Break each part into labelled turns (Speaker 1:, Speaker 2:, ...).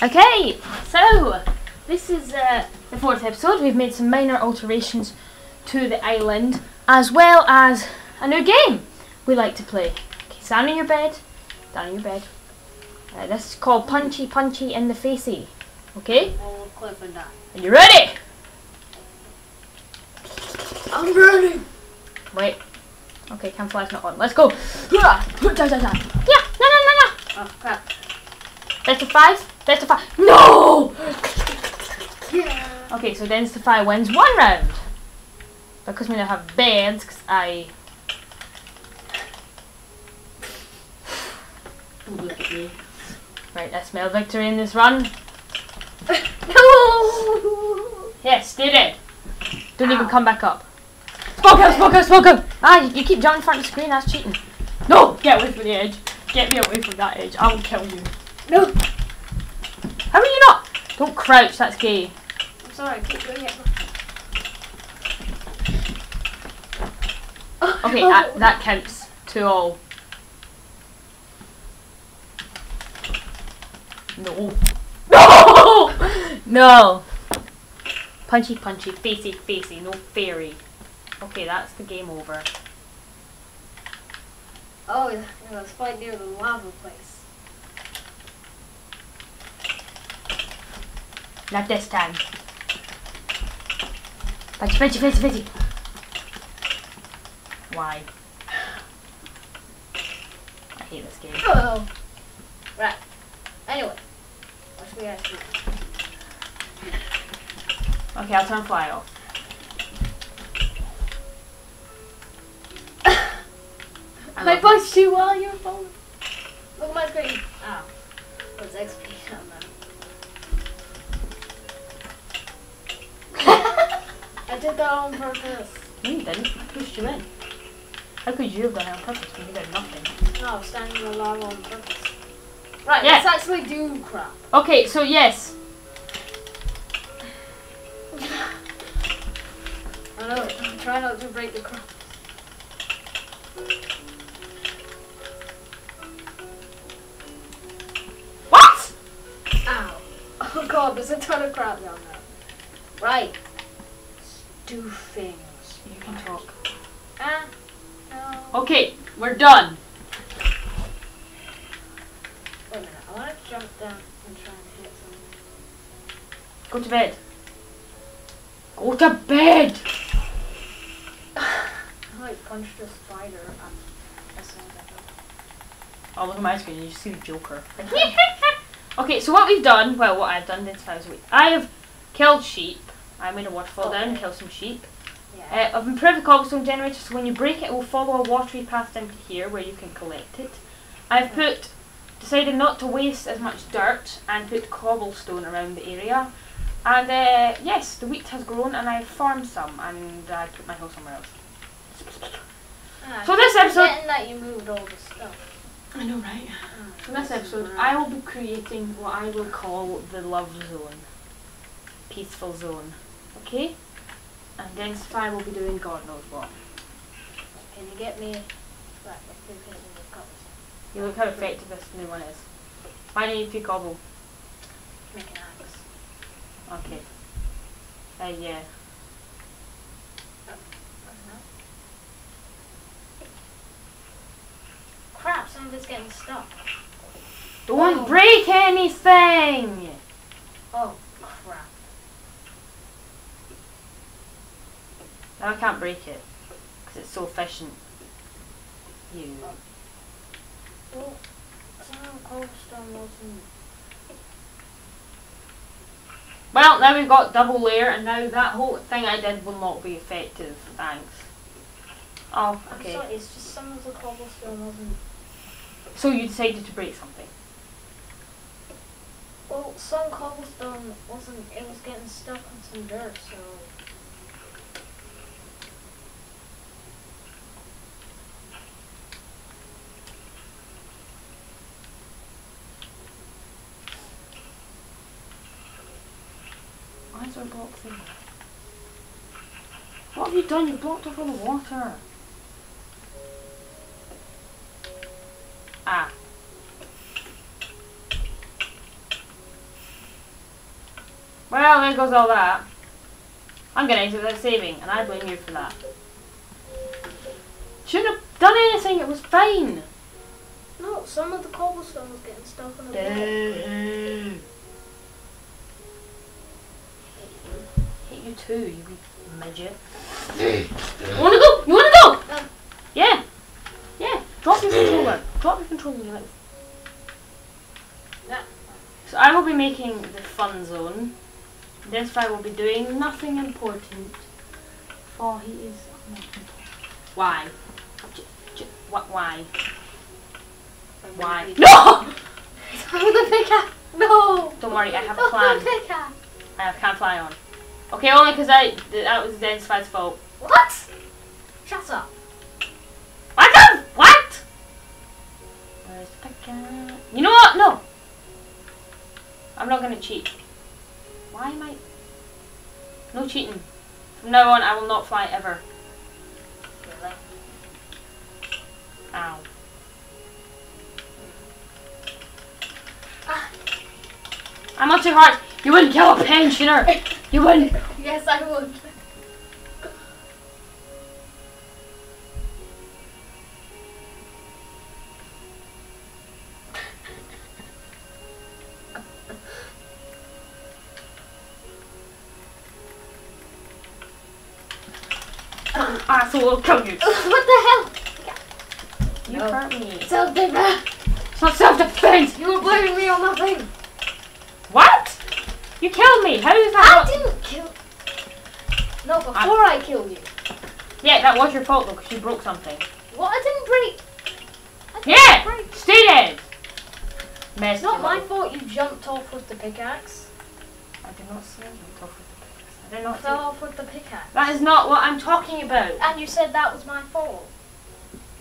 Speaker 1: Okay, so this is uh, the fourth episode. We've made some minor alterations to the island, as well as a new game we like to play. Okay, stand in your bed. Down in your bed. Uh, this is called Punchy Punchy in the Facey. Okay,
Speaker 2: Cliff and I.
Speaker 1: are you ready?
Speaker 2: I'm ready.
Speaker 1: Wait. Okay, camouflage not on. Let's go. Yeah, no, no, no, no.
Speaker 2: Oh crap.
Speaker 1: Best of five. Best of five. No.
Speaker 2: Yeah.
Speaker 1: Okay, so then Defy wins one round. Because we now have beds, 'cause I.
Speaker 2: Don't look at me.
Speaker 1: Right, I smell victory in this run.
Speaker 2: No.
Speaker 1: Yes, stay dead. Don't even come back up. Smoke out, smoke out, smoke out! Ah, you, you keep jumping in front of the screen, that's cheating. No! Get away from the edge. Get me away from that edge. I will kill you.
Speaker 2: No.
Speaker 1: How are you not? Don't crouch, that's gay.
Speaker 2: I'm sorry. Keep doing it.
Speaker 1: Okay, that, that counts. to all. No. No! No! Punchy, punchy, facey, facey, no fairy. Okay, that's the game over.
Speaker 2: Oh, let's fight near the lava place.
Speaker 1: Not this time. Punchy, punchy, facey, facey. Why? I hate this game.
Speaker 2: Oh. Right. Anyway, what should we ask you?
Speaker 1: Okay, I'll turn fly off. Love
Speaker 2: punched you while you're falling. Look at my screen. Ow. What's XP I did that on purpose.
Speaker 1: No, you didn't. I pushed you in. How could you have done it on purpose when you did nothing?
Speaker 2: No, I was standing in the lava on purpose. Right,
Speaker 1: Yeah.
Speaker 2: let's actually do crap.
Speaker 1: Okay, so yes.
Speaker 2: I know, try not to break the crap.
Speaker 1: What?
Speaker 2: Ow. Oh god, there's a ton of crap down there. Right. Do things.
Speaker 1: You can talk.
Speaker 2: Ah. No.
Speaker 1: Okay, we're done.
Speaker 2: Wait a minute, I want to jump down and try and hit something.
Speaker 1: Go to bed. Go to bed!
Speaker 2: I like punched a spider second.
Speaker 1: Oh, look at my screen. You just see the Joker. okay, so what we've done, well, what I've done this thousand week, I have killed sheep. I made a waterfall down and kill some sheep.
Speaker 2: Yeah.
Speaker 1: Uh, I've improved the cobblestone generator, so when you break it, it will follow a watery path down to here where you can collect it. I've put, decided not to waste as much dirt and put cobblestone around the area. And uh, yes, the wheat has grown and I've farmed some and I put my hill somewhere else.
Speaker 2: Ah,
Speaker 1: So this episode-
Speaker 2: forgetting that you moved all the stuff.
Speaker 1: I know, right?
Speaker 2: Ah,
Speaker 1: So this episode,
Speaker 2: right.
Speaker 1: I will be creating what I will call the love zone. Peaceful zone. Okay? And then Spy will be doing God knows what.
Speaker 2: Can you get me? Right, let's do getting the cups.
Speaker 1: You look how effective this new one is. I need three gobble
Speaker 2: Make an axe.
Speaker 1: Okay. Uh, yeah.
Speaker 2: Crap, some of it's getting stuck.
Speaker 1: Don't
Speaker 2: Oh.
Speaker 1: break anything!
Speaker 2: Oh, crap.
Speaker 1: Now I can't break it. Because it's so efficient. You.
Speaker 2: Well, some cobblestone wasn't...
Speaker 1: Well, now we've got double layer and now that whole thing I did will not be effective. Thanks. Oh,
Speaker 2: I'm
Speaker 1: okay.
Speaker 2: sorry, it's just some of the cobblestone wasn't...
Speaker 1: So you decided to break something.
Speaker 2: Well, some cobblestone wasn't... It was getting stuck on some dirt, so...
Speaker 1: block? What have you done? You've blocked off all the water. Ah. Well, there goes all that. I'm gonna exit without saving, and I blame you for that. Shouldn't have done anything, it was fine.
Speaker 2: No, some of the cobblestone was getting stuck on the wall.
Speaker 1: Hate you too, you midget. You wanna go? You wanna go?
Speaker 2: No.
Speaker 1: Yeah. Yeah. Drop your controller. Drop your controller. you little-
Speaker 2: Yeah.
Speaker 1: So I will be making the fun zone. This guy will be doing nothing important. For he is. not important. Why? J- j- wh- why? Why? No!
Speaker 2: With the pickaxe. No.
Speaker 1: Don't worry, I have a
Speaker 2: Not
Speaker 1: plan.
Speaker 2: the pickaxe.
Speaker 1: I have can't fly on. Okay, only because I that was Denstify's fault.
Speaker 2: What? Shut up.
Speaker 1: What the? What? Where's the pickaxe? You know what? No. I'm not gonna cheat. Why am I? No cheating. From now on, I will not fly ever.
Speaker 2: Really?
Speaker 1: Ow.
Speaker 2: Ah.
Speaker 1: I'm not too hard. You wouldn't kill a pensioner. You wouldn't.
Speaker 2: Yes, I would.
Speaker 1: Asshole will kill you.
Speaker 2: what the hell?
Speaker 1: You
Speaker 2: No.
Speaker 1: hurt me.
Speaker 2: Self-defense.
Speaker 1: It's not self-defense.
Speaker 2: You were blaming me on nothing.
Speaker 1: You killed me. How is
Speaker 2: I
Speaker 1: that? not- I
Speaker 2: didn't kill. No, before I killed you.
Speaker 1: Yeah, that was your fault though, because you broke something.
Speaker 2: What? I didn't break. I didn't
Speaker 1: Yeah!
Speaker 2: break.
Speaker 1: Stay dead! Mess.
Speaker 2: It's not my fault you jumped off with the pickaxe.
Speaker 1: I did not say you tough with the pickaxe. I did not
Speaker 2: Fell off with the pickaxe.
Speaker 1: That is not what I'm talking about.
Speaker 2: And you said that was my fault.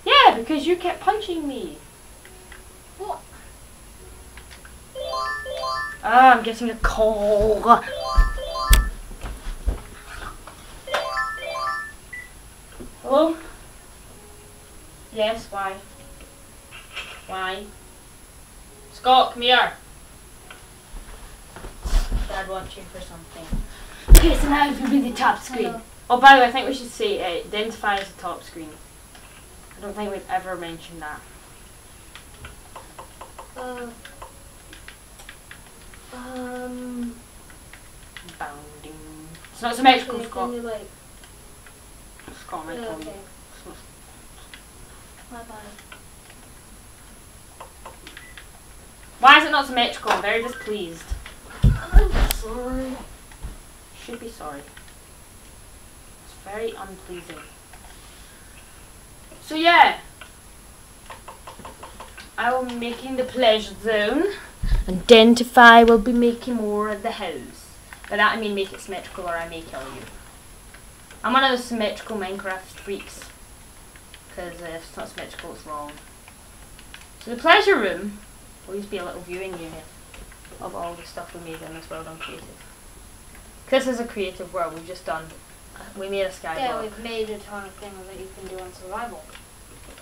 Speaker 1: Yeah, because you kept punching me. Ah, I'm getting a call. Hello? Yes, why? Why? Scott, come here. Dad wants you for something. Okay, so now it will be the top screen.
Speaker 2: Hello.
Speaker 1: Oh, by the way, I think we should say uh, identify as the top screen. I don't think we've ever mentioned that.
Speaker 2: Uh, um.
Speaker 1: Bounding. It's not symmetrical,
Speaker 2: Can,
Speaker 1: Scott.
Speaker 2: can you like?
Speaker 1: Scott might
Speaker 2: Yeah, okay. Bye bye.
Speaker 1: Why is it not symmetrical? I'm very displeased.
Speaker 2: I'm sorry.
Speaker 1: Should be sorry. It's very unpleasing. So yeah. I will be making the pleasure zone. Identify will be making more of the house. By that I mean make it symmetrical or I may kill you. I'm one of those symmetrical Minecraft freaks. Because uh, if it's not symmetrical it's wrong. So the pleasure room will just be a little viewing unit of all the stuff we made in this world on creative. This is a creative world. We've just done. We made a skyblock.
Speaker 2: Yeah, we've made a ton of things that you can do on survival.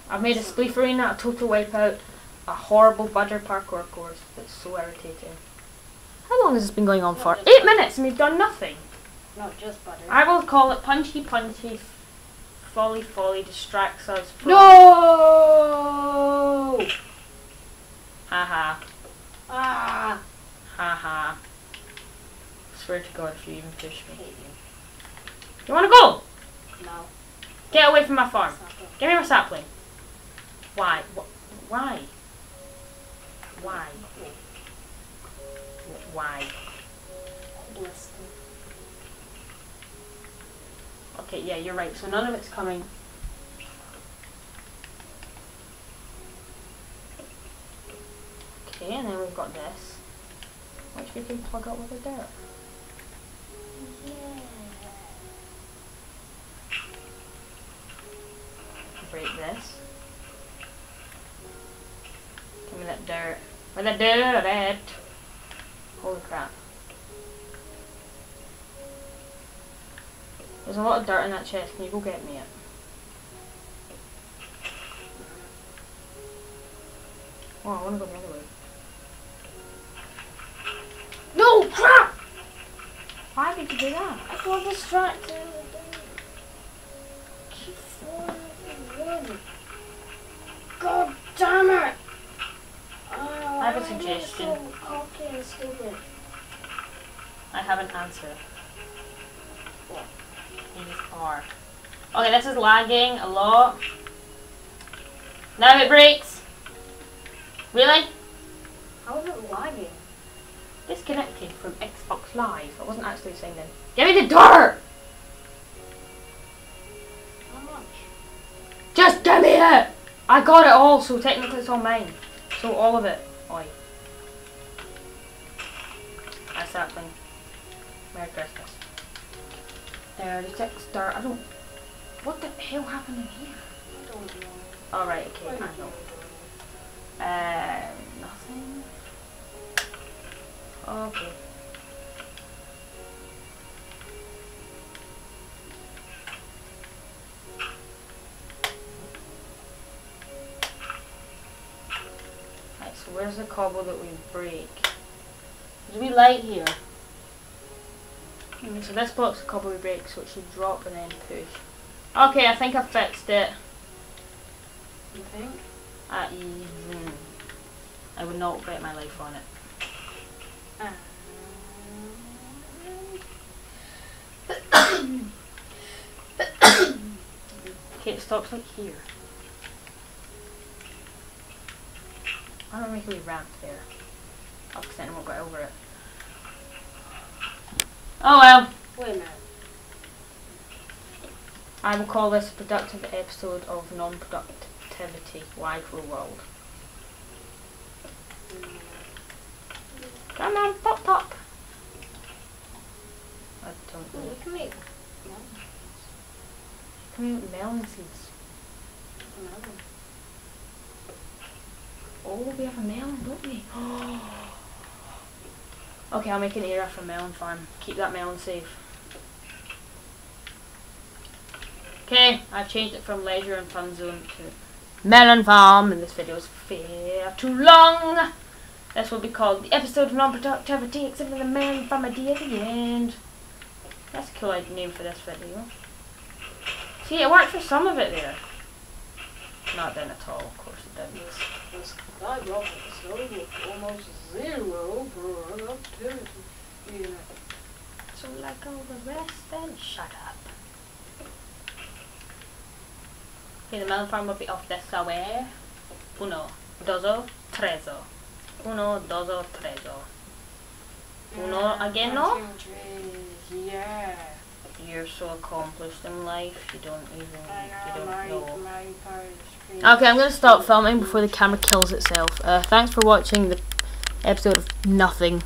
Speaker 1: I've made a spleef arena, a total wipeout, a horrible budger parkour course that's so irritating. How long has this been going on
Speaker 2: Not
Speaker 1: for? Eight
Speaker 2: butter.
Speaker 1: minutes and we've done nothing.
Speaker 2: Not just butter.
Speaker 1: I will call it punchy punchy, folly folly distracts us from.
Speaker 2: no!
Speaker 1: Haha.
Speaker 2: Ah!
Speaker 1: Haha. Swear to God if you even push me. You wanna go?
Speaker 2: No.
Speaker 1: Get away from my farm.
Speaker 2: it's not good.
Speaker 1: Give me my sapling. Why? Wh- Why? Why? Wh- Why? Okay, yeah, you're right. So none of it's coming. Okay, and then we've got this, which we can plug up with the dirt. Break this. Give me that dirt. With the dirt. Holy crap. There's a lot of dirt in that chest. Can you go get me it? Oh, I want to go the other way.
Speaker 2: No! Crap!
Speaker 1: Why did you do that?
Speaker 2: I got distracted. Stupid.
Speaker 1: I have an answer.
Speaker 2: What?
Speaker 1: These are. Okay, this is lagging a lot. Now it breaks. Really?
Speaker 2: How is it lagging?
Speaker 1: Disconnected from Xbox Live. I wasn't actually saying in. Give me the door!
Speaker 2: How much?
Speaker 1: Just give me it! I got it all, so technically it's all mine. So all of it. Oi. Thing. Merry Christmas. 36 star. I don't. What the hell happened in here?
Speaker 2: I don't know.
Speaker 1: Alright, okay, I know. Uh, nothing. Okay. Right, so where's the cobble that we break? A wee light here. Okay, so this block's the cobble we break, so it should drop and then push. Okay, I think I fixed it.
Speaker 2: You think?
Speaker 1: At even. I would not bet my life on it.
Speaker 2: Ah.
Speaker 1: Okay, it stops like here. I don't make a ramp there. I'll percent I won't get over it. Oh well.
Speaker 2: Wait a minute.
Speaker 1: I will call this a productive episode of non-productivity. Why for world? Come on, pop pop. I don't
Speaker 2: Well,
Speaker 1: know.
Speaker 2: we can make
Speaker 1: Come here, melon seeds. Oh, we have a melon, don't we? okay, I'll make an area for melon farm. Keep that melon safe. Okay, I've changed it from leisure and fun zone to melon farm, and this video is far too long. This will be called the episode of non-productivity, except for the melon farm idea at the end. That's a cool name for this video. See, it worked for some of it there. Not then at all, of course it didn't.
Speaker 2: This dialogue episode with almost zero productivity.
Speaker 1: So like all the rest then shut up. Okay, the melon farm will be off this way. Uno, dozo, trezo. Uno, dozo, trezo. Uno again, no?
Speaker 2: Yeah.
Speaker 1: You're so accomplished in life, you don't even, you
Speaker 2: my,
Speaker 1: don't know.
Speaker 2: my part is crazy.
Speaker 1: Okay, I'm going to stop filming before the camera kills itself. Uh, thanks for watching the episode of nothing.